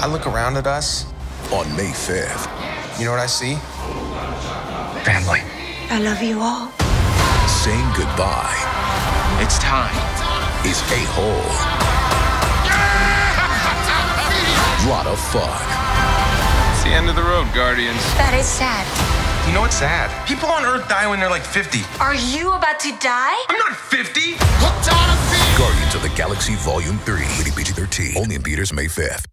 I look around at us. On May 5th. You know what I see? Family. I love you all. Saying goodbye. It's time. Is a whole. lot of fun. It's the end of the road, Guardians. That is sad. You know what's sad? People on Earth die when they're like 50. Are you about to die? I'm not 50. Guardians of the Galaxy Volume 3. Rated PG 13. Only in theaters May 5th.